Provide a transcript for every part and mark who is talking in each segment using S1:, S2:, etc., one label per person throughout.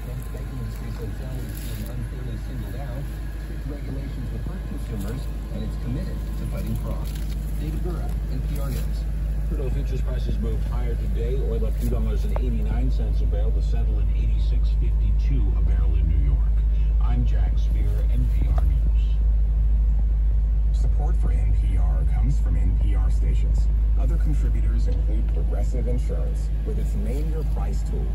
S1: bank industry said Sallie is being unfairly singled out. Strict regulations would hurt consumers, and it's committed to fighting fraud. David Gura, NPR News.
S2: Crude oil futures prices moved higher today. Oil up two dollars and eighty nine cents a barrel to settle at eighty six fifty two a barrel in New York. I'm Jack Speer, NPR News.
S3: Support for NPR comes from NPR stations. Other contributors include Progressive Insurance with its Name Your Price tool,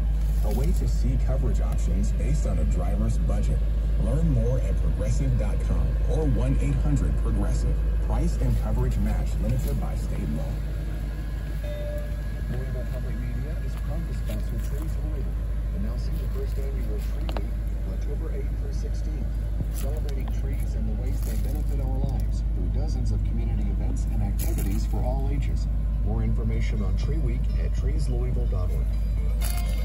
S3: a way to see coverage options based on a driver's budget. Learn more at progressive.com or 1 800 Progressive. Price and coverage match limited by state law.
S4: Louisville Public Media is proud to sponsor Trees Louisville, announcing the first annual Tree Week, October 8th through 16th, celebrating trees and the ways they benefit our lives through trees for all ages. More information on Tree Week at treeslouisville.org.